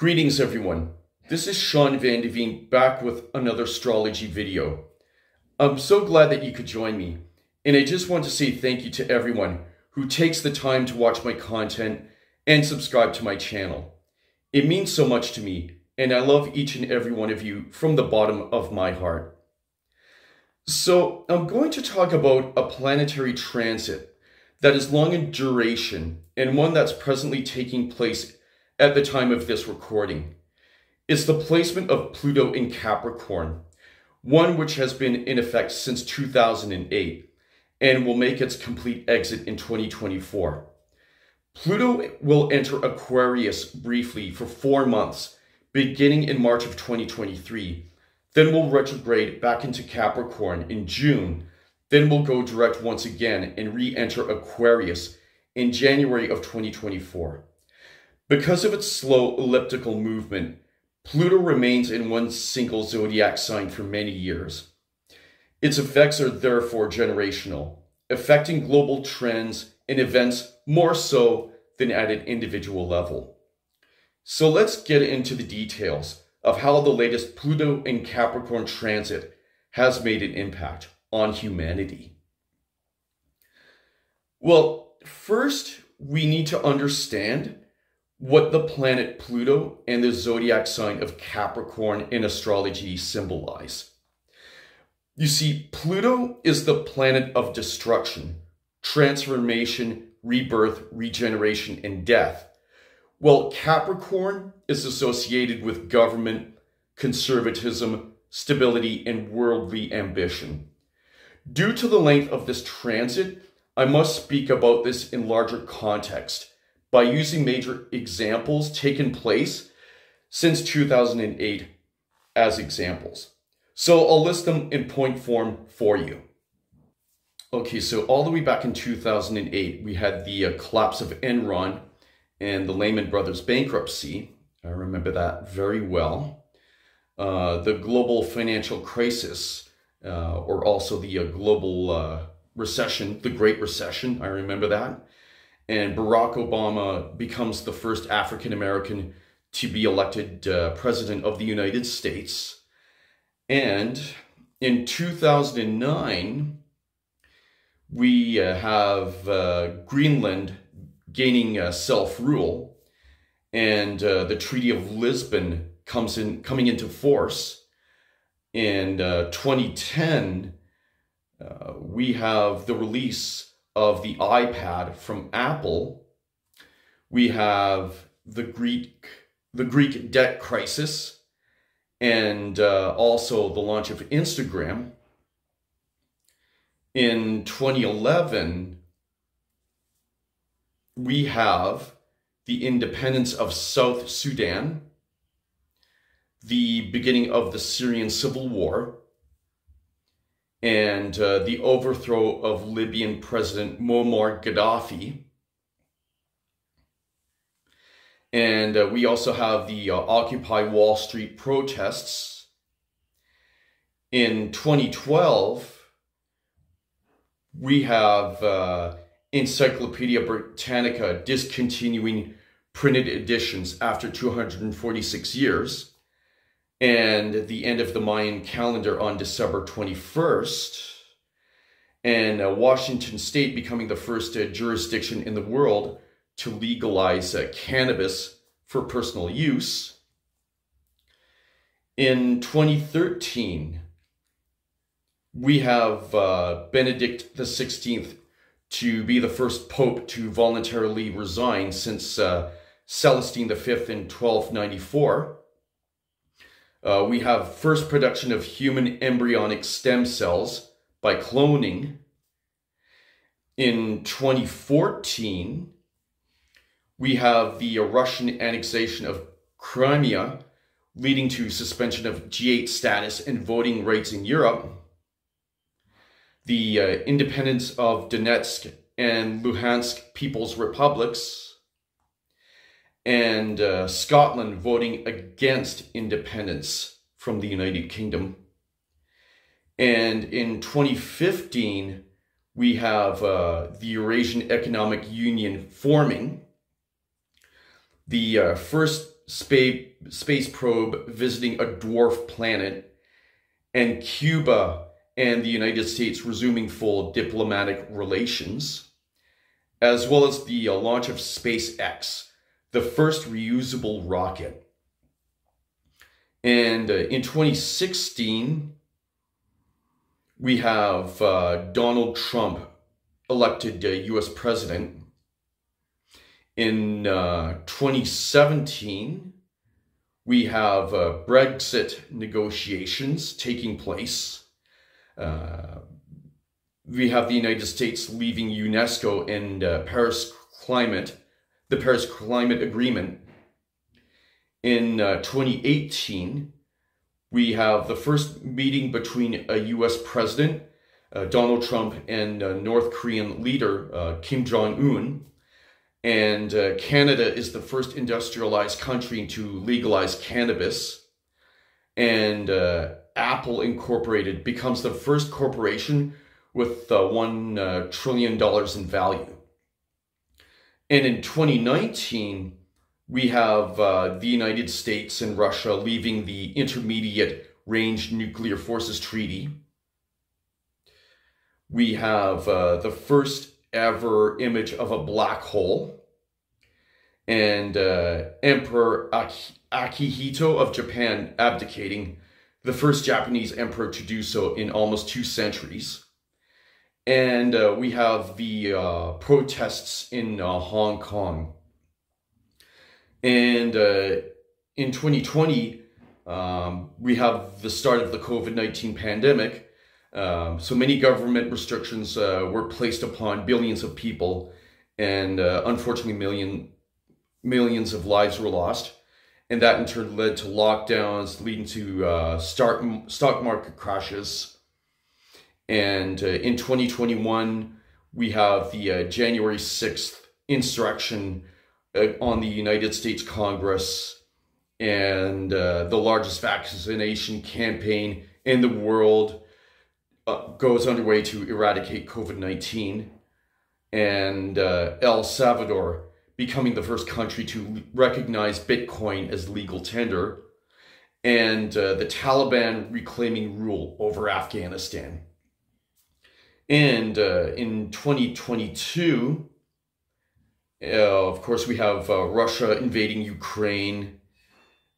Greetings everyone. This is Shawn Vandevenne back with another astrology video. I'm so glad that you could join me. And I just want to say thank you to everyone who takes the time to watch my content and subscribe to my channel. It means so much to me and I love each and every one of you from the bottom of my heart. So I'm going to talk about a planetary transit that is long in duration and one that's presently taking place at the time of this recording. It's the placement of Pluto in Capricorn, one which has been in effect since 2008 and will make its complete exit in 2024. Pluto will enter Aquarius briefly for four months, beginning in March of 2023 then we'll retrograde back into Capricorn in June. Then we'll go direct once again and re-enter Aquarius in January of 2024. Because of its slow elliptical movement, Pluto remains in one single zodiac sign for many years. Its effects are therefore generational, affecting global trends and events more so than at an individual level. So let's get into the details of how the latest Pluto in Capricorn transit has made an impact on humanity. Well, first, we need to understand what the planet Pluto and the zodiac sign of Capricorn in astrology symbolize. You see, Pluto is the planet of destruction, transformation, rebirth, regeneration, and death. Well, Capricorn is associated with government, conservatism, stability, and worldly ambition. Due to the length of this transit, I must speak about this in larger context by using major examples taken place since 2008 as examples. So I'll list them in point form for you. Okay, so all the way back in 2008, we had the uh, collapse of Enron and the Lehman Brothers bankruptcy. I remember that very well. Uh, the global financial crisis, uh, or also the uh, global uh, recession, the Great Recession, I remember that. And Barack Obama becomes the first African American to be elected uh, president of the United States. And in 2009, we uh, have Greenland gaining uh, self-rule and uh, the Treaty of Lisbon comes in coming into force in uh, 2010 uh, we have the release of the iPad from Apple we have the Greek the Greek debt crisis and uh, also the launch of Instagram. In 2011 we have the independence of South Sudan, the beginning of the Syrian civil war, and uh, the overthrow of Libyan President Muammar Gaddafi. And uh, we also have the uh, Occupy Wall Street protests. In 2012, we have uh, Encyclopedia Britannica discontinuing printed editions after 246 years, and the end of the Mayan calendar on December 21st, and uh, Washington State becoming the first uh, jurisdiction in the world to legalize uh, cannabis for personal use. In 2013, we have uh, Benedict XVI to be the first pope to voluntarily resign since uh, Celestine V in 1294. Uh, we have first production of human embryonic stem cells by cloning. In 2014, we have the Russian annexation of Crimea, leading to suspension of G8 status and voting rights in Europe the uh, independence of Donetsk and Luhansk People's Republics, and uh, Scotland voting against independence from the United Kingdom. And in 2015, we have uh, the Eurasian Economic Union forming, the uh, first space, space probe visiting a dwarf planet, and Cuba and the United States resuming full diplomatic relations, as well as the uh, launch of SpaceX, the first reusable rocket. And uh, in 2016, we have uh, Donald Trump elected US uh, president. In uh, 2017, we have uh, Brexit negotiations taking place. we have the United States leaving UNESCO and Paris Climate, the Paris Climate Agreement. In 2018, we have the first meeting between a US president, uh, Donald Trump, and uh, North Korean leader uh, Kim Jong un. And uh, Canada is the first industrialized country to legalize cannabis. And uh, Apple Incorporated becomes the first corporation with uh, $1 trillion in value. And in 2019, we have uh, the United States and Russia leaving the Intermediate Range Nuclear Forces Treaty. We have uh, the first ever image of a black hole. And uh, Emperor Akihito of Japan abdicating, the first Japanese emperor to do so in almost two centuries. And uh, we have the uh, protests in uh, Hong Kong and uh, in 2020, um, we have the start of the COVID 19 pandemic. Um, so many government restrictions uh, were placed upon billions of people, and uh, unfortunately, million, millions of lives were lost. And that in turn led to lockdowns, leading to uh, start, stock market crashes. And uh, in 2021, we have the uh, January 6th insurrection uh, on the United States Congress and uh, the largest vaccination campaign in the world uh, goes underway to eradicate COVID 19. And El Salvador becoming the first country to recognize Bitcoin as legal tender. And uh, the Taliban reclaiming rule over Afghanistan. And uh, in 2022, uh, of course, we have uh, Russia invading Ukraine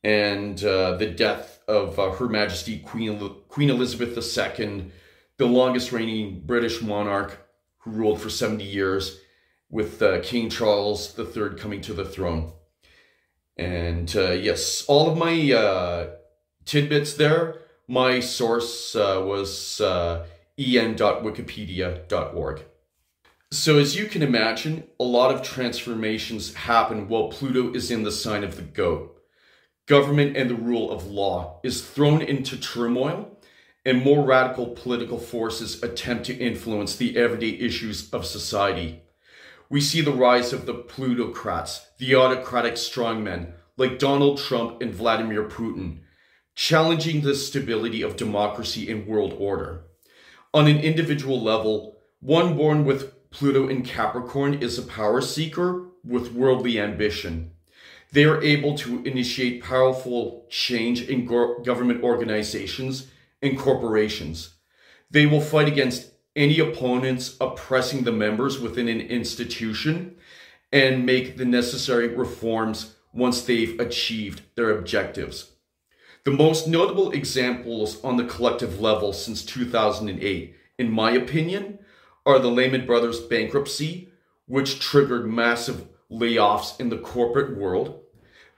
and uh, the death of uh, Her Majesty Queen, Queen Elizabeth II, the longest reigning British monarch who ruled for 70 years, with uh, King Charles III coming to the throne. And yes, all of my tidbits there, my source was en.wikipedia.org. So as you can imagine, a lot of transformations happen while Pluto is in the sign of the goat. Government and the rule of law is thrown into turmoil and more radical political forces attempt to influence the everyday issues of society. We see the rise of the plutocrats, the autocratic strongmen like Donald Trump and Vladimir Putin, challenging the stability of democracy and world order. On an individual level, one born with Pluto in Capricorn is a power seeker with worldly ambition. They are able to initiate powerful change in go government organizations and corporations. They will fight against any opponents oppressing the members within an institution and make the necessary reforms once they've achieved their objectives. The most notable examples on the collective level since 2008, in my opinion, are the Lehman Brothers bankruptcy, which triggered massive layoffs in the corporate world,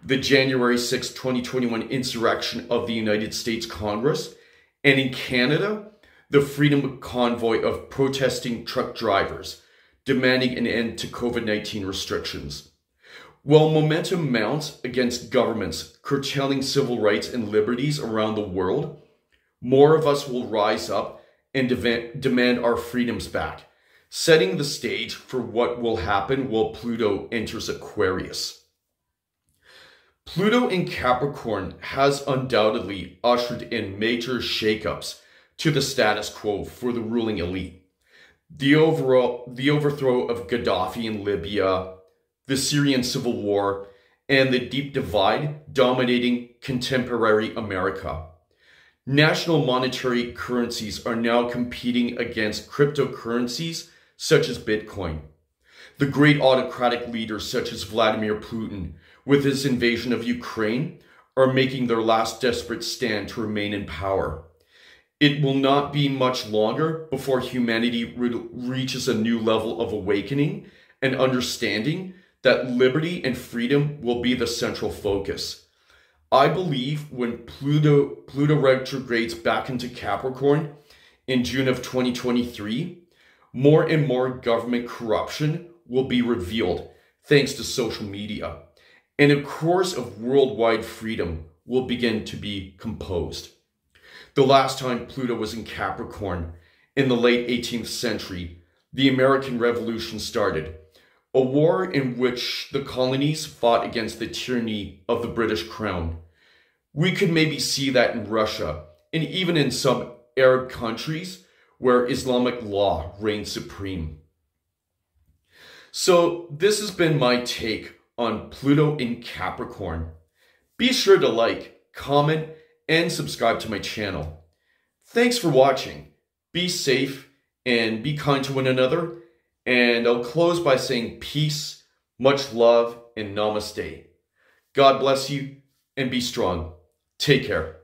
the January 6, 2021 insurrection of the United States Congress, and in Canada, the Freedom Convoy of protesting truck drivers demanding an end to COVID 19 restrictions. While momentum mounts against governments curtailing civil rights and liberties around the world, more of us will rise up and demand our freedoms back, setting the stage for what will happen while Pluto enters Aquarius. Pluto in Capricorn has undoubtedly ushered in major shakeups to the status quo for the ruling elite. The overall the overthrow of Gaddafi in Libya, the Syrian civil war, and the deep divide dominating contemporary America. National monetary currencies are now competing against cryptocurrencies such as Bitcoin. The great autocratic leaders such as Vladimir Putin, with his invasion of Ukraine, are making their last desperate stand to remain in power. It will not be much longer before humanity re- reaches a new level of awakening and understanding that liberty and freedom will be the central focus. I believe when Pluto, Pluto retrogrades back into Capricorn in June of 2023, more and more government corruption will be revealed thanks to social media, and a course of worldwide freedom will begin to be composed. The last time Pluto was in Capricorn, in the late 18th century, the American Revolution started, a war in which the colonies fought against the tyranny of the British crown. We could maybe see that in Russia and even in some Arab countries where Islamic law reigns supreme. So, this has been my take on Pluto in Capricorn. Be sure to like, comment, and subscribe to my channel. Thanks for watching. Be safe and be kind to one another. And I'll close by saying peace, much love, and namaste. God bless you and be strong. Take care.